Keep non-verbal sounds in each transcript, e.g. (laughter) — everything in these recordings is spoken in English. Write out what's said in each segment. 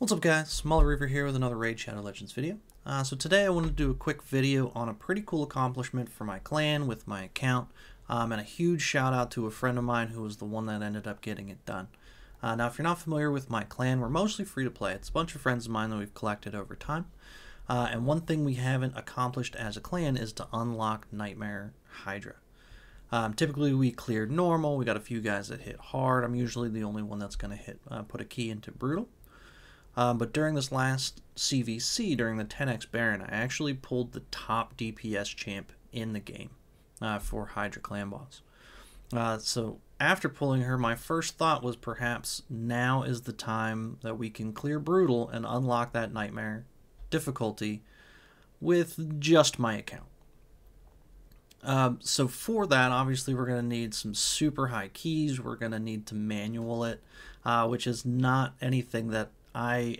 What's up guys, Mullet Reaver here with another Raid Shadow Legends video. Uh, so today I want to do a quick video on a pretty cool accomplishment for my clan with my account, um, and a huge shout out to a friend of mine who was the one that ended up getting it done. Uh, now if you're not familiar with my clan, we're mostly free to play. It's a bunch of friends of mine that we've collected over time. Uh, and one thing we haven't accomplished as a clan is to unlock Nightmare Hydra. Um, typically we cleared normal, we got a few guys that hit hard. I'm usually the only one that's going to hit uh, put a key into brutal. Um, but during this last CVC, during the 10x Baron, I actually pulled the top DPS champ in the game uh, for Hydra Clan Boss. Uh, so after pulling her, my first thought was perhaps now is the time that we can clear Brutal and unlock that Nightmare difficulty with just my account. Um, so for that, obviously, we're going to need some super high keys. We're going to need to manual it, uh, which is not anything that I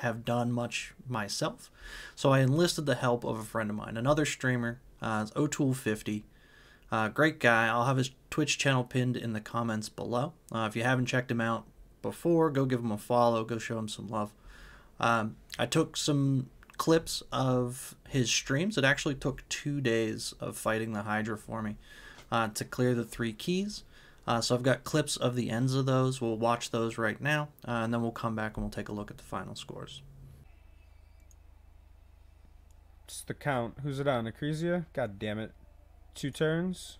have done much myself. So I enlisted the help of a friend of mine, another streamer, uh, O'Toole50. Uh, great guy. I'll have his Twitch channel pinned in the comments below. Uh, if you haven't checked him out before, go give him a follow. Go show him some love. Um, I took some clips of his streams. It actually took two days of fighting the Hydra for me uh, to clear the three keys. Uh, so I've got clips of the ends of those. We'll watch those right now, uh, and then we'll come back and we'll take a look at the final scores. It's the count. Who's it on? Acrizia? God damn it. Two turns.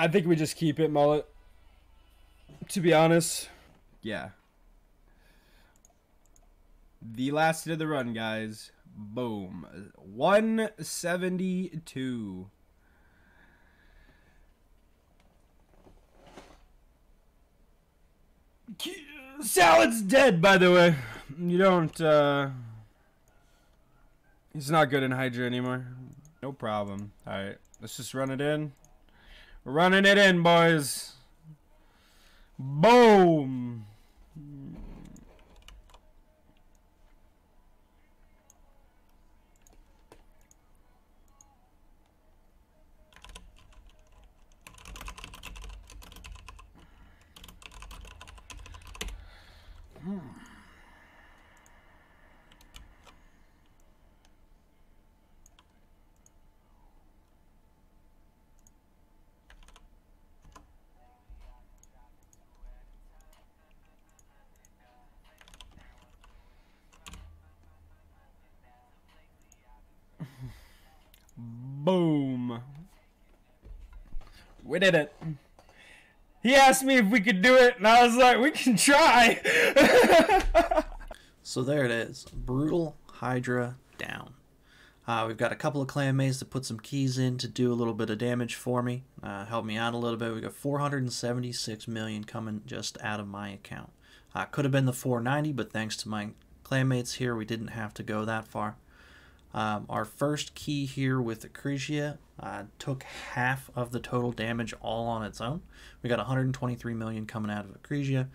I think we just keep it, Mullet. To be honest. Yeah. The last hit of the run, guys. Boom. 172. Salad's dead, by the way. You don't, uh... He's not good in Hydra anymore. No problem. Alright, let's just run it in. Running it in, boys. Boom. Hmm. Boom. We did it. He asked me if we could do it, and I was like, we can try. (laughs) so there it is. Brutal Hydra down. Uh, we've got a couple of clanmates to put some keys in to do a little bit of damage for me. Uh, help me out a little bit. We got 476 million coming just out of my account. Uh, could have been the 490, but thanks to my clanmates here, we didn't have to go that far. Um, our first key here with Acrizia uh, took half of the total damage all on its own. We got 123 million coming out of Acrizia.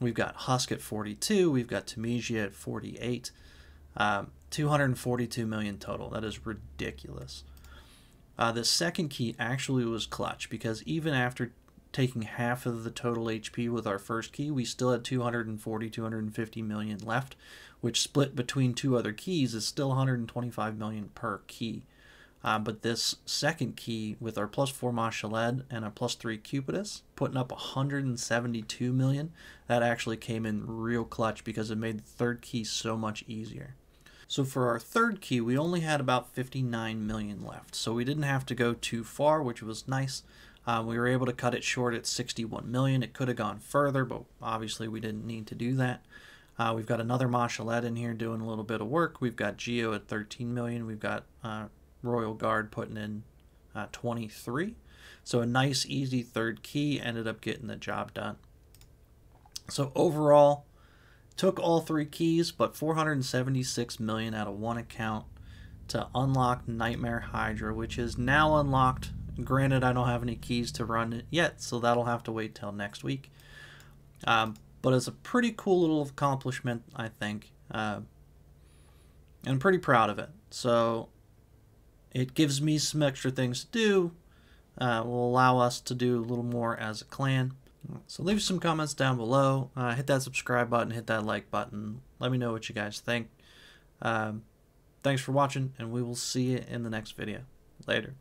We've got Husk at 42. We've got Tamesia at 48. Um, 242 million total. That is ridiculous. Uh, the second key actually was clutch because even after taking half of the total HP with our first key, we still had 240, 250 million left, which split between two other keys is still 125 million per key. Uh, but this second key with our plus 4 Mashalled and our plus 3 Cupidus, putting up 172 million, that actually came in real clutch because it made the third key so much easier. So for our third key, we only had about 59 million left. So we didn't have to go too far, which was nice. Uh, we were able to cut it short at 61 million. It could have gone further, but obviously we didn't need to do that. Uh, we've got another Mashalled in here doing a little bit of work. We've got Geo at 13 million. We've got uh, Royal Guard putting in uh, 23. So a nice, easy third key ended up getting the job done. So overall, took all three keys, but 476 million out of one account to unlock Nightmare Hydra, which is now unlocked. Granted, I don't have any keys to run it yet, so that'll have to wait till next week. Um, but it's a pretty cool little accomplishment, I think. Uh, and I'm pretty proud of it. So it gives me some extra things to do. Uh, will allow us to do a little more as a clan. So leave some comments down below. Uh, hit that subscribe button, hit that like button. Let me know what you guys think. Um, thanks for watching, and we will see you in the next video. Later.